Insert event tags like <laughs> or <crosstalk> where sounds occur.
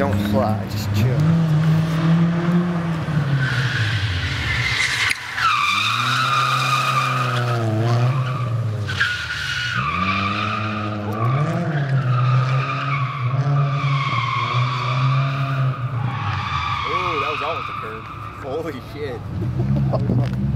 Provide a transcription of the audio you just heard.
don't fly, just chill. Ooh, that was almost a curve. Holy shit. <laughs>